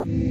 Bye.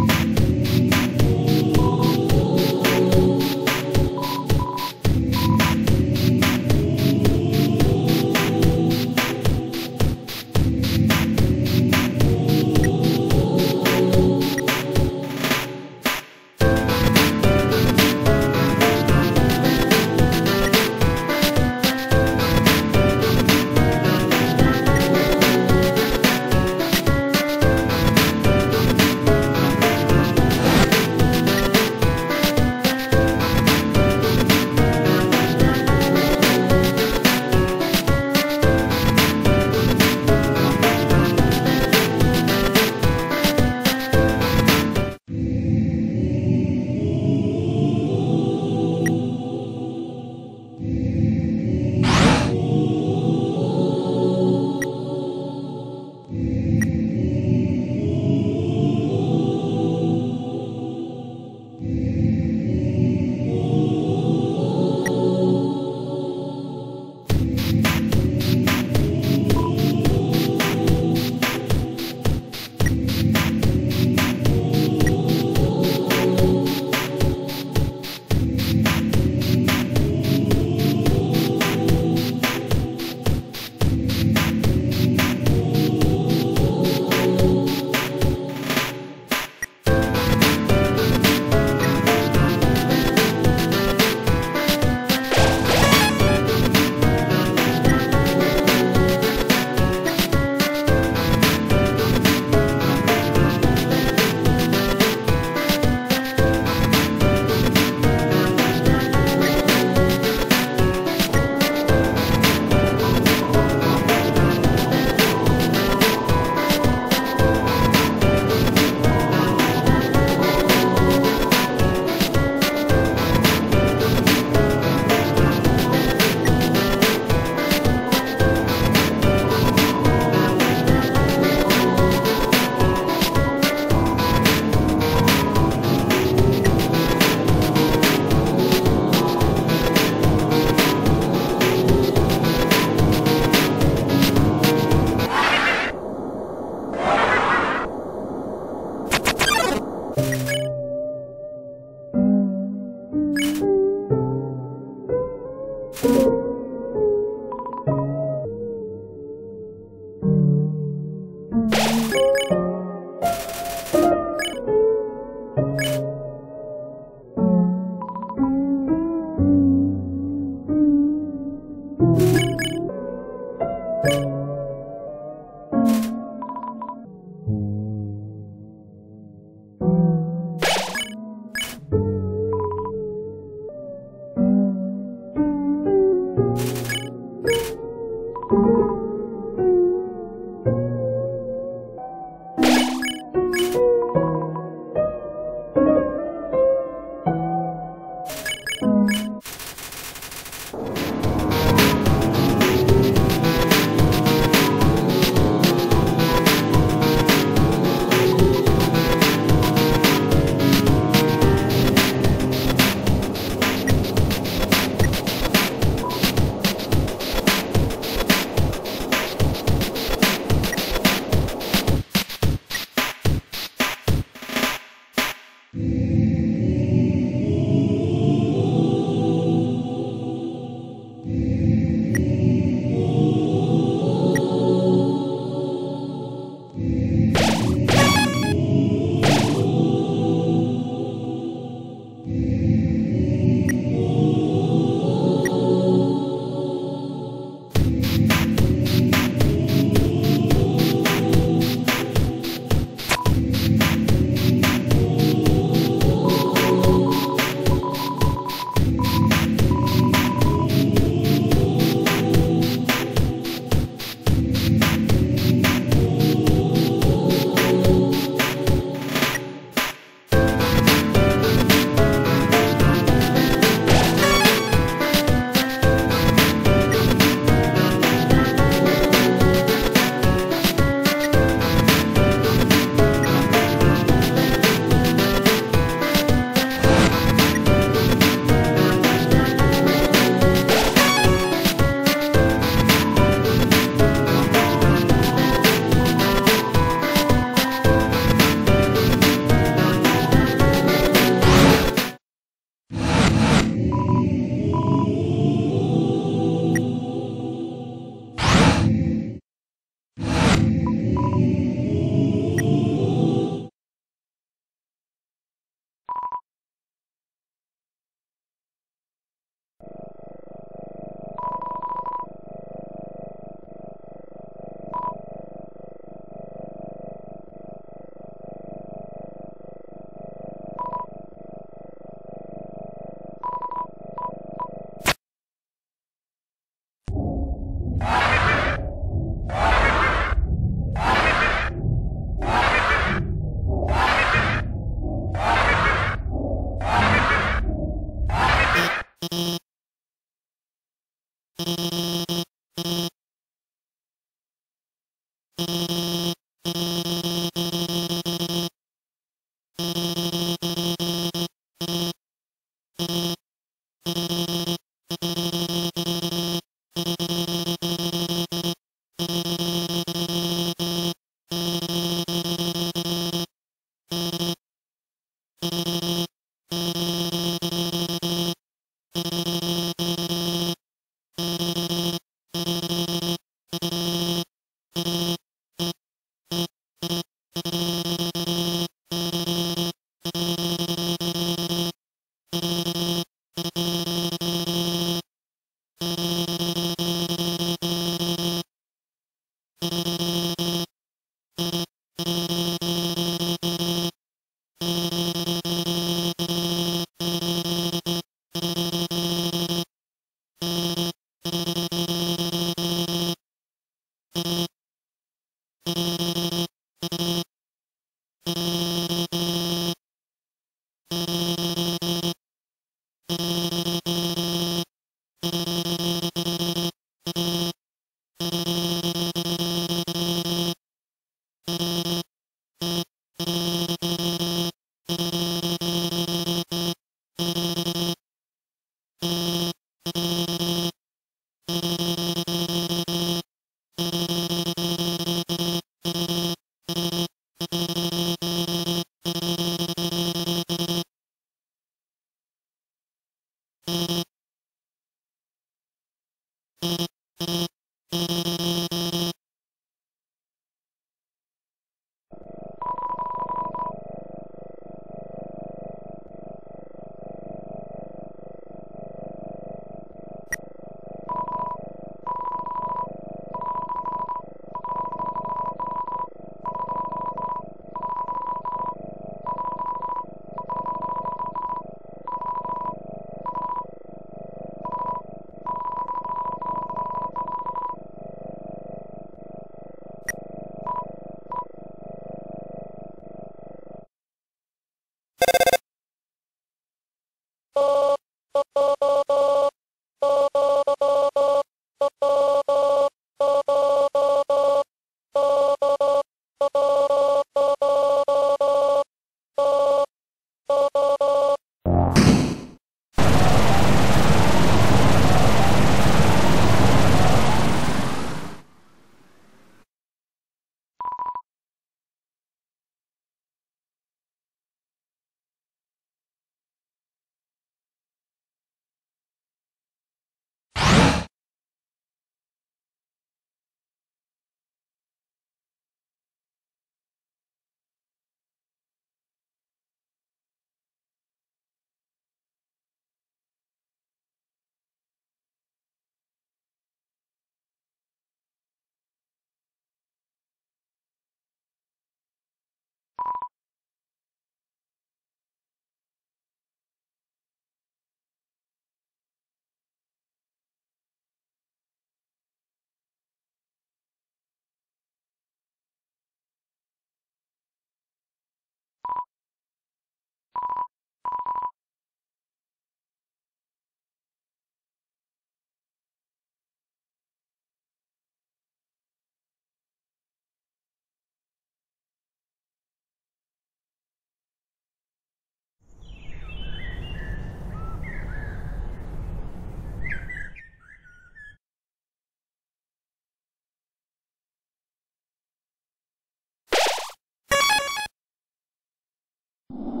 you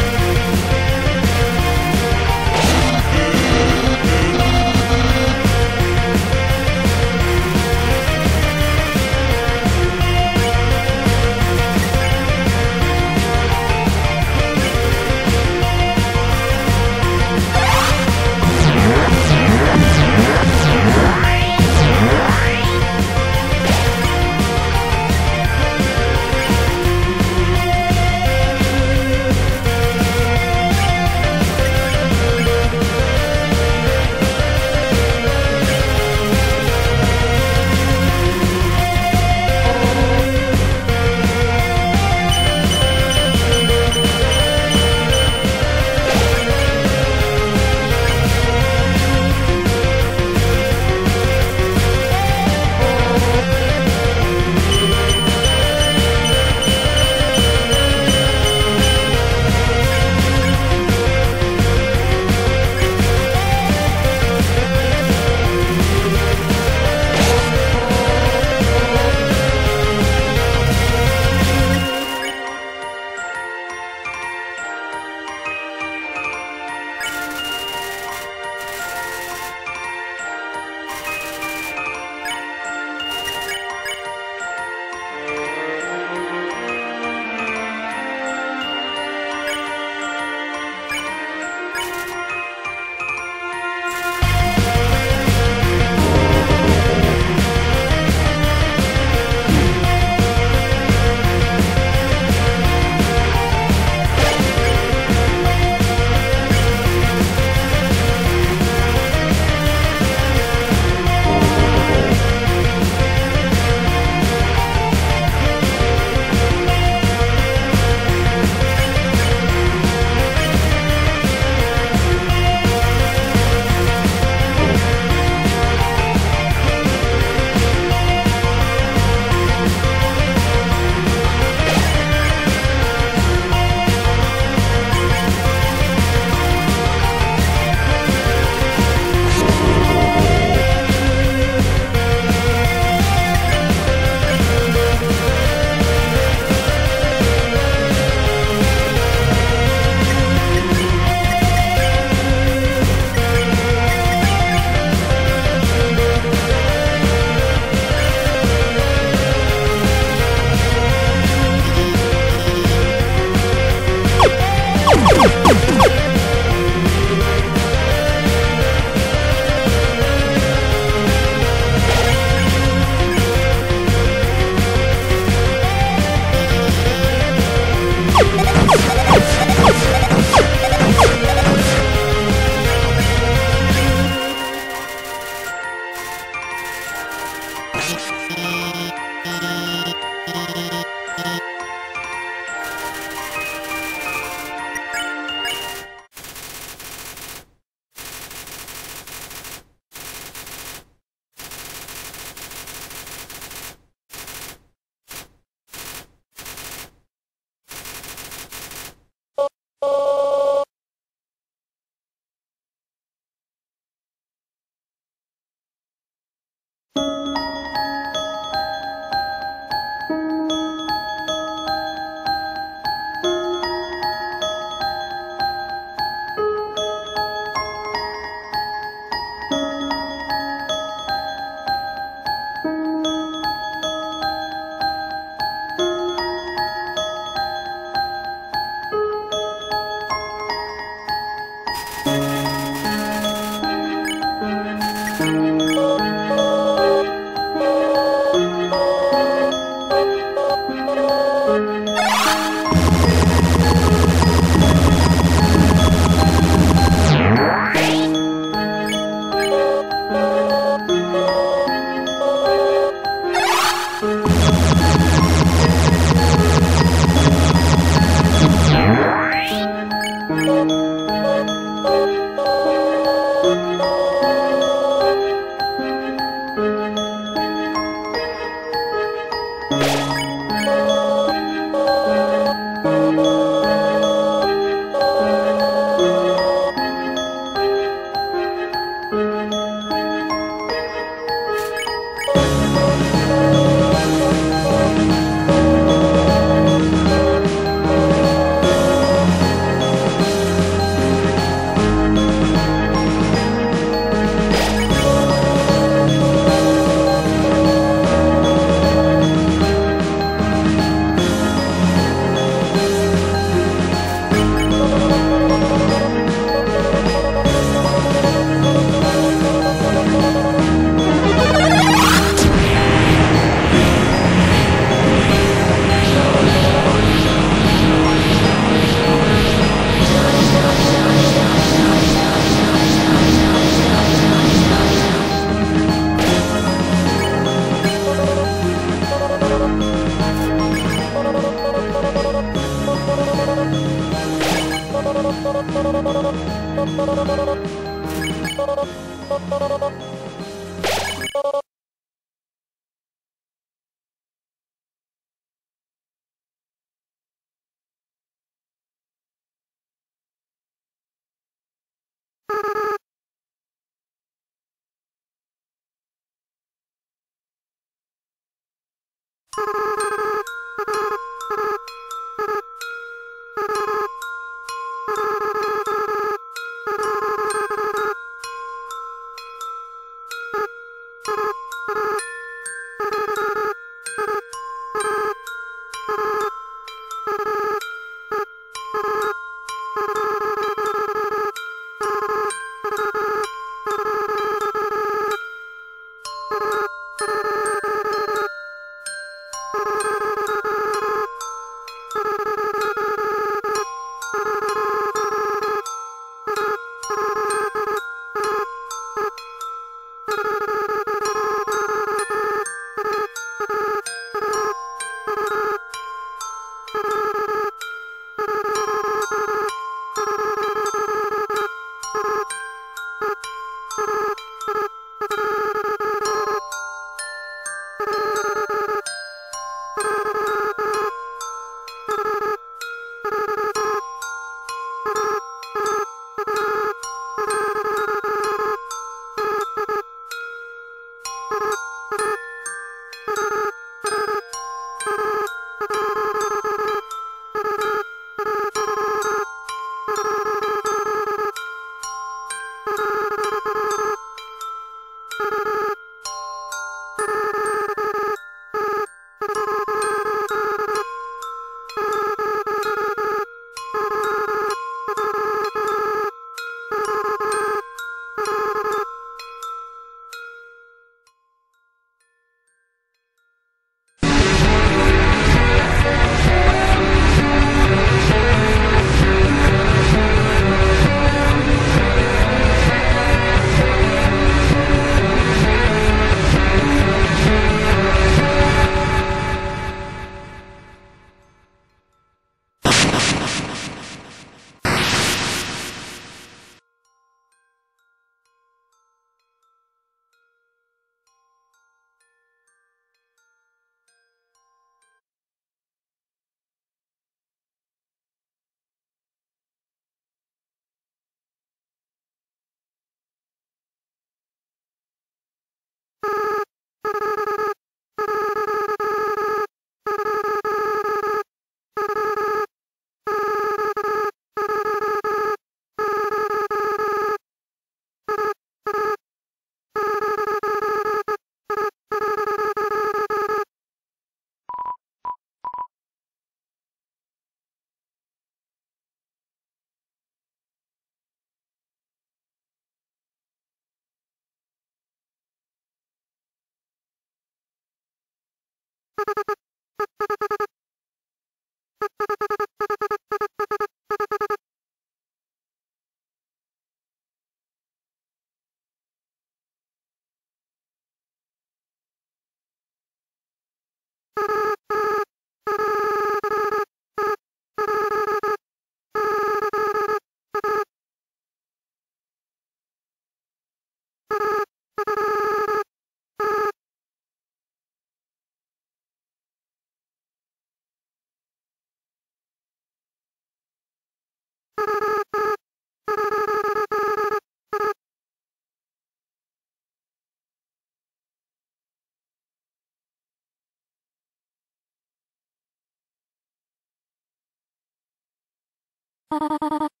ハハハハ!